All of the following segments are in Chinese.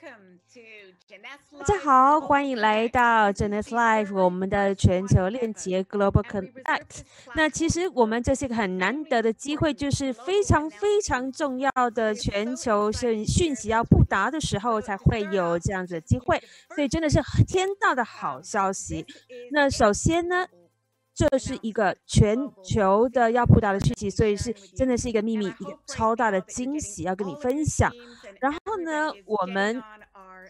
大家好，欢迎来到 Jeunesse Live，我们的全球链接 Global Connect。那其实我们这是一个很难得的机会，就是非常非常重要的全球讯讯息要布达的时候，才会有这样子的机会，所以真的是天大的好消息。那首先呢？这是一个全球的要扑达的讯息，所以是真的是一个秘密，一个超大的惊喜要跟你分享。然后呢，我们。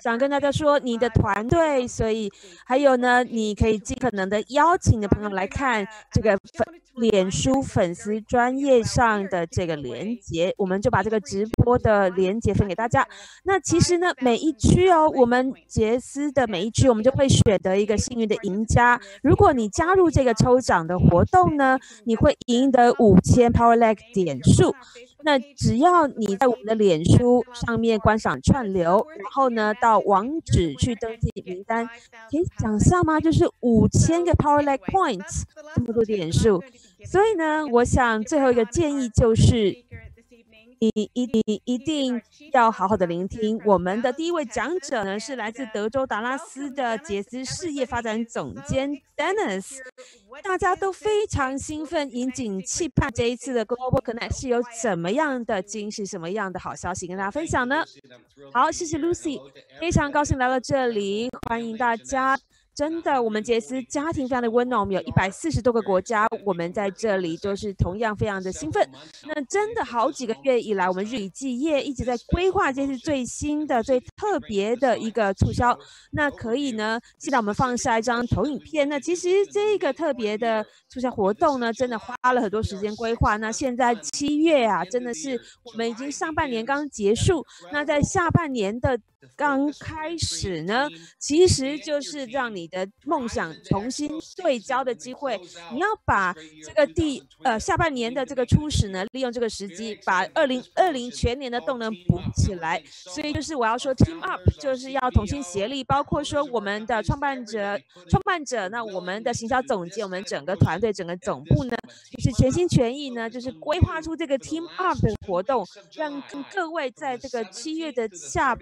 想跟大家说，你的团队，所以还有呢，你可以尽可能的邀请的朋友来看这个粉脸书粉丝专业上的这个连接，我们就把这个直播的连接分给大家。那其实呢，每一区哦，我们杰斯的每一区，我们就会选择一个幸运的赢家。如果你加入这个抽奖的活动呢，你会赢得五千 Power Leg 点数。那只要你在我们的脸书上面观赏串流，然后呢呢到网址去登记名单，可以想象吗？就是五千个 Power Like Points，这么多点数。所以呢，我想最后一个建议就是。你一定一定要好好的聆听。我们的第一位讲者呢，是来自德州达拉斯的杰斯事业发展总监 Dennis。大家都非常兴奋，引颈期盼这一次的 Global Connect 是有怎么样的惊喜、什么样的好消息跟大家分享呢？好，谢谢 Lucy，非常高兴来到这里，欢迎大家。真的，我们杰斯家庭非常的温暖，我们有一百四十多个国家，我们在这里都是同样非常的兴奋。那真的好几个月以来，我们日以继夜一直在规划这次最新的、最特别的一个促销。那可以呢，现在我们放下一张投影片。那其实这个特别的促销活动呢，真的花了很多时间规划。那现在七月啊，真的是我们已经上半年刚结束，那在下半年的。刚开始呢，其实就是让你的梦想重新对焦的机会。你要把这个第呃下半年的这个初始呢，利用这个时机，把二零二零全年的动能补起来。所以就是我要说，team up 就是要同心协力，包括说我们的创办者、创办者，那我们的行销总监，我们整个团队、整个总部呢，就是全心全意呢，就是规划出这个 team up 的活动，让各位在这个七月的下。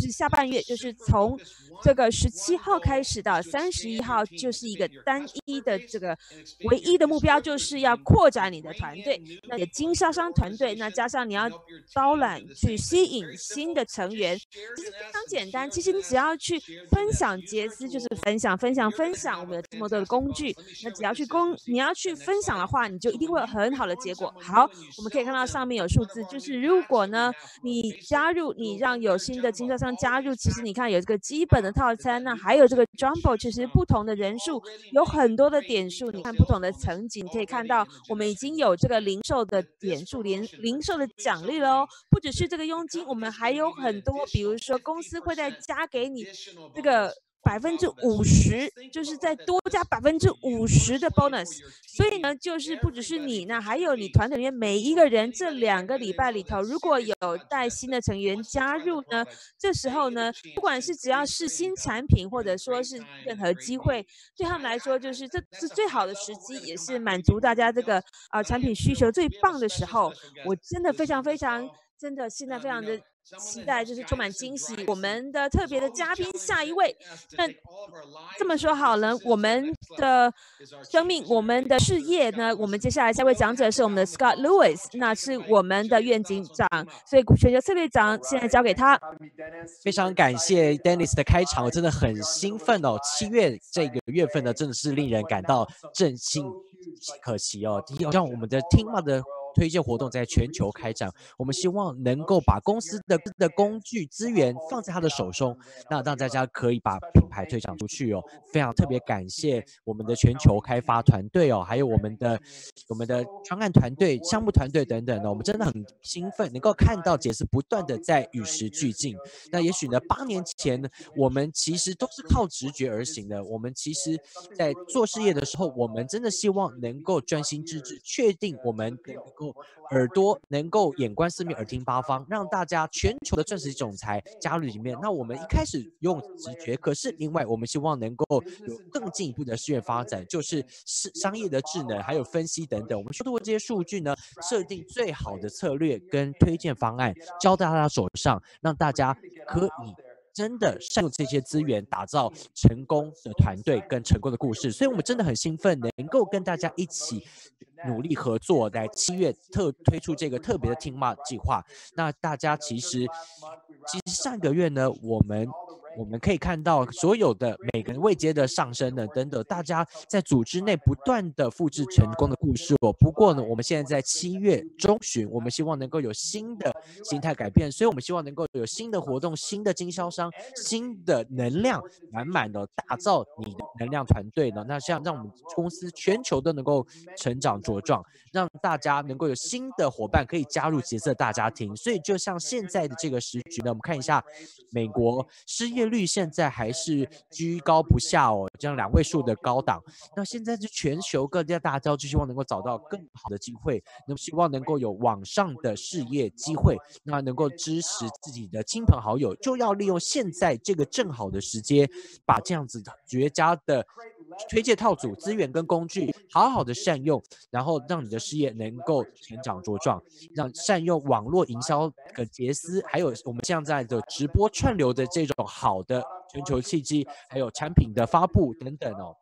是下半月，就是从这个十七号开始到三十一号，就是一个单一的这个唯一的目标，就是要扩展你的团队，那的经销商团队，那加上你要招揽去吸引新的成员，其实非常简单。其实你只要去分享杰斯，就是分享分享分享我们的这么多的工具，那只要去公你要去分享的话，你就一定会有很好的结果。好，我们可以看到上面有数字，就是如果呢你加入，你让有新的经销商。加入，其实你看有这个基本的套餐，那还有这个 Jumbo，其实不同的人数有很多的点数。你看不同的层级，你可以看到我们已经有这个零售的点数，零零售的奖励了哦。不只是这个佣金，我们还有很多，比如说公司会再加给你这个。百分之五十，就是再多加百分之五十的 bonus，所以呢，就是不只是你，那还有你团队里面每一个人，这两个礼拜里头，如果有带新的成员加入呢，这时候呢，不管是只要是新产品，或者说是任何机会，对他们来说，就是这是最好的时机，也是满足大家这个啊产品需求最棒的时候。我真的非常非常，真的现在非常的。期待就是充满惊喜。我们的特别的嘉宾，下一位。那这么说好了，我们的生命，我们的事业呢？我们接下来下一位讲者是我们的 Scott Lewis，那是我们的愿景长，所以全球策略长现在交给他。非常感谢 Dennis 的开场，我真的很兴奋哦。七月这个月份呢，真的是令人感到震惊可惜哦。让我们的听嘛的。推荐活动在全球开展，我们希望能够把公司的的工具资源放在他的手中，那让大家可以把品牌推广出去哦。非常特别感谢我们的全球开发团队哦，还有我们的我们的专案团队、项目团队等等的，我们真的很兴奋，能够看到杰斯不断的在与时俱进。那也许呢，八年前，我们其实都是靠直觉而行的。我们其实，在做事业的时候，我们真的希望能够专心致志，确定我们够。耳朵能够眼观四面，耳听八方，让大家全球的钻石总裁加入里面。那我们一开始用直觉，可是另外我们希望能够有更进一步的事业发展，就是是商业的智能，还有分析等等。我们通过这些数据呢，设定最好的策略跟推荐方案，交到大家手上，让大家可以真的善用这些资源，打造成功的团队跟成功的故事。所以我们真的很兴奋，能够跟大家一起努力合作，在七月特推出这个特别的听骂计划。那大家其实，其实上个月呢，我们。我们可以看到所有的每个位阶的上升呢，等等，大家在组织内不断的复制成功的故事哦。不过呢，我们现在在七月中旬，我们希望能够有新的心态改变，所以我们希望能够有新的活动、新的经销商、新的能量满满的打造你的能量团队呢。那像让我们公司全球都能够成长茁壮，让大家能够有新的伙伴可以加入杰色大家庭。所以就像现在的这个时局呢，我们看一下美国失业。率现在还是居高不下哦，这样两位数的高档。那现在是全球各地大招就希望能够找到更好的机会，那么希望能够有网上的事业机会，那能够支持自己的亲朋好友，就要利用现在这个正好的时间，把这样子绝佳的。推荐套组资源跟工具，好好的善用，然后让你的事业能够成长茁壮，让善用网络营销的杰斯，还有我们现在的直播串流的这种好好的全球契机，还有产品的发布等等哦。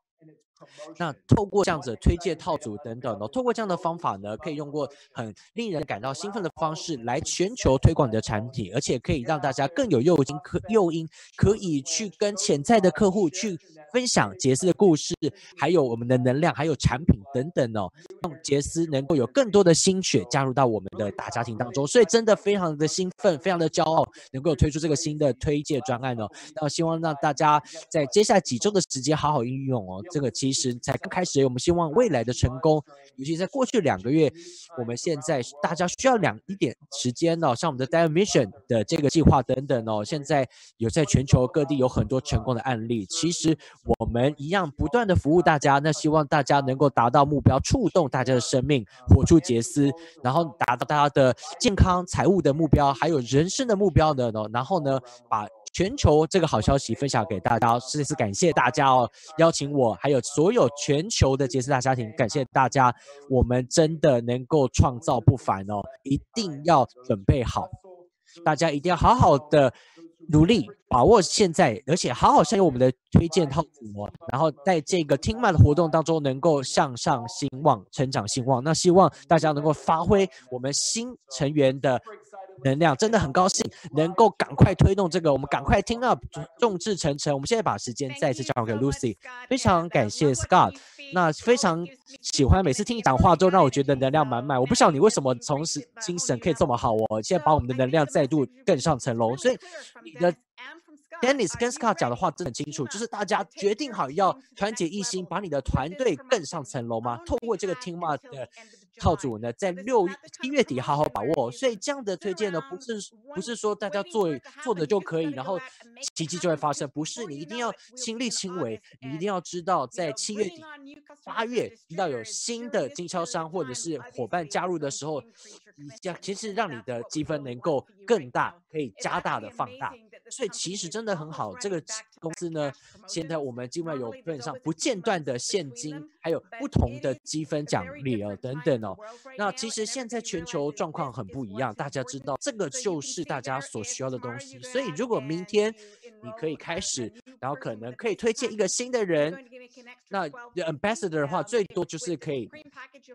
那透过这样子推荐套组等等哦，透过这样的方法呢，可以用过很令人感到兴奋的方式来全球推广你的产品，而且可以让大家更有诱因可诱因可以去跟潜在的客户去。分享杰斯的故事，还有我们的能量，还有产品等等哦，让杰斯能够有更多的心血加入到我们的大家庭当中，所以真的非常的兴奋，非常的骄傲，能够推出这个新的推荐专案哦。那希望让大家在接下来几周的时间好好运用哦。这个其其实才刚开始，我们希望未来的成功，尤其在过去两个月，我们现在大家需要两一点时间哦，像我们的 Dimension 的这个计划等等哦，现在有在全球各地有很多成功的案例，其实。我们一样不断的服务大家，那希望大家能够达到目标，触动大家的生命，活出杰斯，然后达到大家的健康、财务的目标，还有人生的目标的呢。然后呢，把全球这个好消息分享给大家。这次感谢大家哦，邀请我，还有所有全球的杰斯大家庭，感谢大家，我们真的能够创造不凡哦，一定要准备好，大家一定要好好的。努力把握现在，而且好好善用我们的推荐套组哦，然后在这个听麦的活动当中能够向上兴旺、成长兴旺。那希望大家能够发挥我们新成员的能量，真的很高兴能够赶快推动这个，我们赶快听 up，众志成城。我们现在把时间再次交给 Lucy，非常感谢 Scott。那非常喜欢每次听你讲话都让我觉得能量满满。我不晓得你为什么从时精神可以这么好哦。现在把我们的能量再度更上层楼。所以你的 Dennis 跟 Scott 讲的话真的很清楚，就是大家决定好要团结一心，把你的团队更上层楼吗？透过这个听话的。套组呢，在六月一月底好好把握，所以这样的推荐呢，不是不是说大家做做的就可以，然后奇迹就会发生，不是你一定要亲力亲为，你一定要知道在七月底、八月遇到有新的经销商或者是伙伴加入的时候，这样其实让你的积分能够更大，可以加大的放大。所以其实真的很好，这个公司呢，现在我们境外有基本上不间断的现金，还有不同的积分奖励哦，等等哦。那其实现在全球状况很不一样，大家知道这个就是大家所需要的东西。所以如果明天你可以开始，然后可能可以推荐一个新的人，那 ambassador 的话，最多就是可以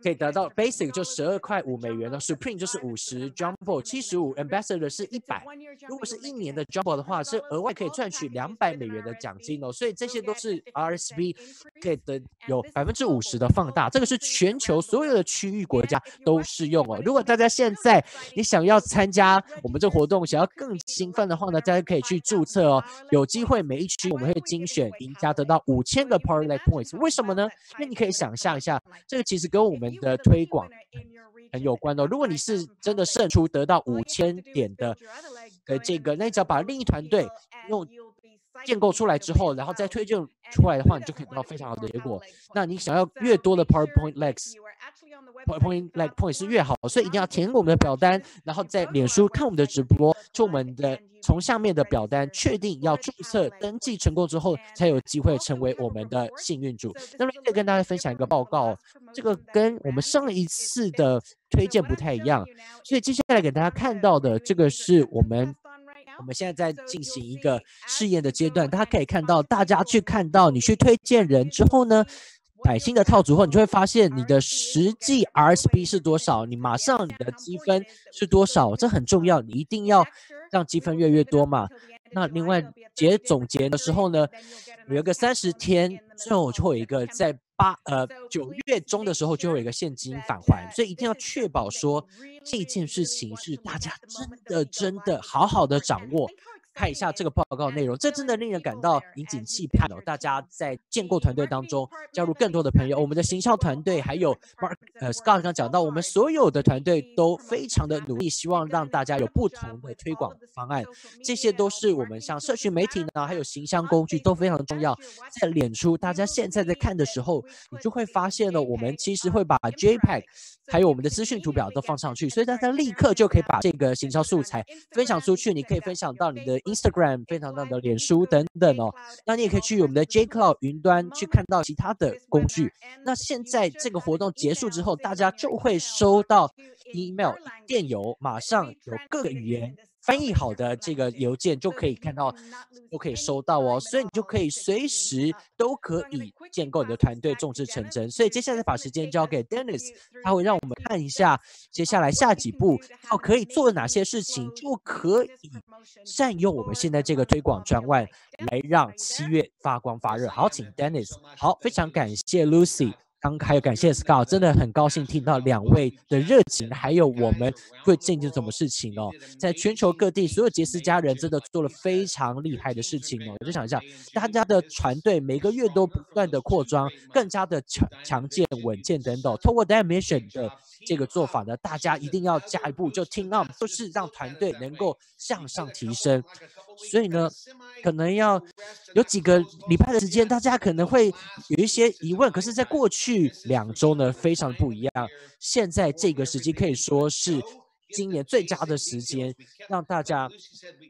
可以得到 basic 就十二块五美元了，supreme 就是五十，jumbo 七十五，ambassador 是一百。如果是一年的 jumbo 的话，是额外可以赚取两百美元的奖金哦。所以这些都是 RSV 可以得有百分之五十的放大，这个是全球所有的区域国家都适用哦。如果大家现在你想要参加我们这活动，想要更兴奋的话呢，大家可以去注册哦。有机会每一区我们会精选赢家，得到五千个 Power Leg Points。为什么呢？因为你可以想象一下，这个其实跟我们的推广很有关哦。如果你是真的胜出，得到五千点的的这个，那你只要把另一团队用建构出来之后，然后再推荐出来的话，你就可以得到非常好的结果。那你想要越多的 PowerPoint legs，PowerPoint leg Point 是越好，所以一定要填我们的表单，然后在脸书看我们的直播，就我们的。从下面的表单确定要注册登记成功之后，才有机会成为我们的幸运主。那么可以跟大家分享一个报告，这个跟我们上一次的推荐不太一样，所以接下来给大家看到的这个是我们。我们现在在进行一个试验的阶段，大家可以看到，大家去看到你去推荐人之后呢，买新的套组后，你就会发现你的实际 RSP 是多少，你马上你的积分是多少，这很重要，你一定要让积分越来越多嘛。那另外结总结的时候呢，有一个三十天，最后就会有一个在八呃九月中的时候就会有一个现金返还，所以一定要确保说这件事情是大家真的真的好好的掌握。看一下这个报告内容，这真的令人感到引颈期盼哦！大家在建构团队当中加入更多的朋友，我们的行销团队还有 Mark 呃 Scott 刚讲到，我们所有的团队都非常的努力，希望让大家有不同的推广方案。这些都是我们像社群媒体呢，还有行销工具都非常重要。在脸书，大家现在在看的时候，你就会发现呢，我们其实会把 JPEG 还有我们的资讯图表都放上去，所以大家立刻就可以把这个行销素材分享出去。你可以分享到你的。Instagram 非常大的脸书等等哦，那你也可以去我们的 J Cloud 云端去看到其他的工具。那现在这个活动结束之后，大家就会收到 email 电邮，马上有各个语言。翻译好的这个邮件就可以看到，都可以收到哦，所以你就可以随时都可以建构你的团队，众志成城。所以接下来把时间交给 Dennis，他会让我们看一下接下来下几步要可以做哪些事情，就可以善用我们现在这个推广专案来让七月发光发热。好，请 Dennis。好，非常感谢 Lucy。刚还有感谢 Scott，真的很高兴听到两位的热情，还有我们会进行什么事情哦。在全球各地，所有杰斯家人真的做了非常厉害的事情哦。我就想一下，大家的团队每个月都不断的扩张，更加的强强健、稳健等等。通过 Dimension 的这个做法呢，大家一定要加一步，就听到就是让团队能够向上提升。所以呢，可能要有几个礼拜的时间，大家可能会有一些疑问。可是，在过去两周呢，非常不一样。现在这个时机可以说是。今年最佳的时间，让大家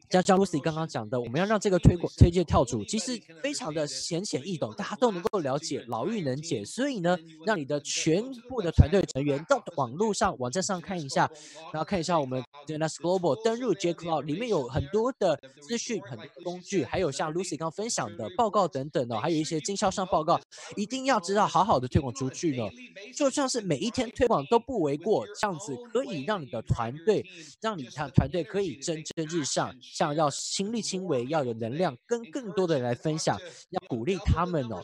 像张 Lucy 刚刚讲的，我们要让这个推广推荐跳组，其实非常的浅显易懂，大家都能够了解，老妪能解。所以呢，让你的全部的团队成员到网络上、网站上看一下，然后看一下我们 Global 登入 J Cloud 里面有很多的资讯、很多工具，还有像 Lucy 刚分享的报告等等哦，还有一些经销商报告，一定要知道好好的推广出去呢。就像是每一天推广都不为过，这样子可以让你的团。队让你看团队可以蒸蒸日上，像要亲力亲为，要有能量，跟更多的人来分享，要鼓励他们哦。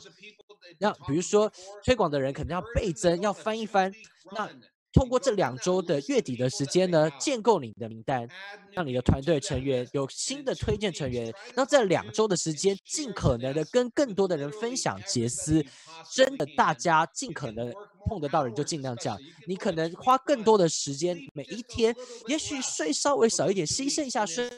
那比如说推广的人可能要倍增，要翻一翻。那通过这两周的月底的时间呢，建构你的名单，让你的团队成员有新的推荐成员。那这两周的时间，尽可能的跟更多的人分享杰斯，真的大家尽可能。碰得到人就尽量讲，你可能花更多的时间，每一天，也许睡稍微少一点，牺牲一下睡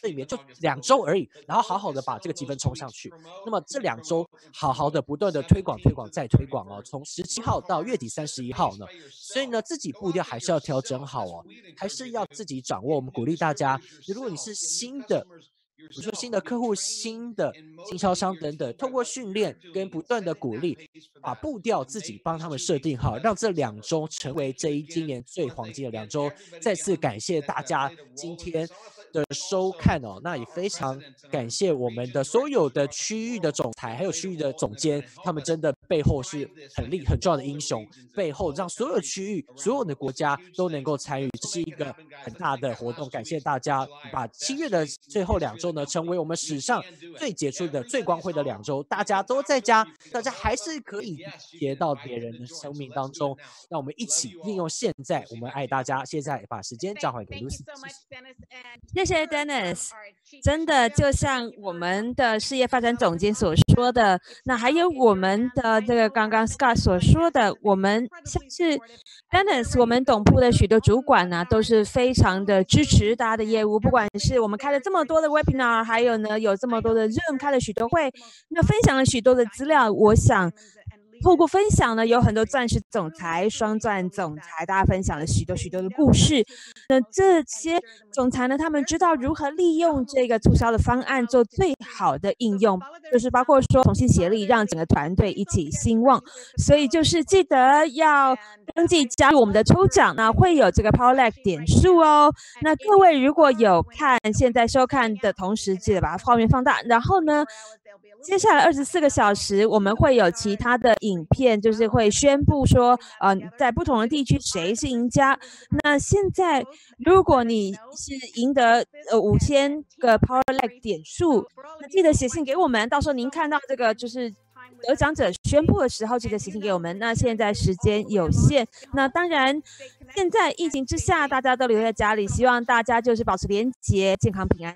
睡眠，就两周而已，然后好好的把这个积分冲上去。那么这两周，好好的不断的推广、推广再推广哦，从十七号到月底三十一号呢，所以呢，自己步调还是要调整好哦，还是要自己掌握。我们鼓励大家，如果你是新的。比如说新的客户、新的经销商等等，通过训练跟不断的鼓励，把步调自己帮他们设定好，让这两周成为这一今年最黄金的两周。再次感谢大家今天。的收看哦，那也非常感谢我们的所有的区域的总裁，还有区域的总监，他们真的背后是很厉很重要的英雄，背后让所有区域、所有的国家都能够参与，这是一个很大的活动。感谢大家，把七月的最后两周呢，成为我们史上最杰出的、最光辉的两周。大家都在家，大家还是可以接到别人的生命当中。让我们一起利用现在，我们爱大家。现在把时间交还给 Lucy。谢谢 Dennis，真的就像我们的事业发展总监所说的，那还有我们的这个刚刚 Scott 所说的，我们像是 Dennis，我们总部的许多主管呢，都是非常的支持大家的业务，不管是我们开了这么多的 Webinar，还有呢有这么多的 Zoom 开了许多会，那分享了许多的资料，我想。透过分享呢，有很多钻石总裁、双钻总裁，大家分享了许多许多的故事。那这些总裁呢，他们知道如何利用这个促销的方案做最好的应用，就是包括说同心协力，让整个团队一起兴旺。所以就是记得要登记加入我们的抽奖，那会有这个 Power l e g 点数哦。那各位如果有看现在收看的同时，记得把画面放大，然后呢？接下来二十四个小时，我们会有其他的影片，就是会宣布说，呃，在不同的地区谁是赢家。那现在，如果你是赢得呃五千个 Power Leg 点数，那记得写信给我们。到时候您看到这个就是得奖者宣布的时候，记得写信给我们。那现在时间有限，那当然，现在疫情之下，大家都留在家里，希望大家就是保持廉洁、健康、平安。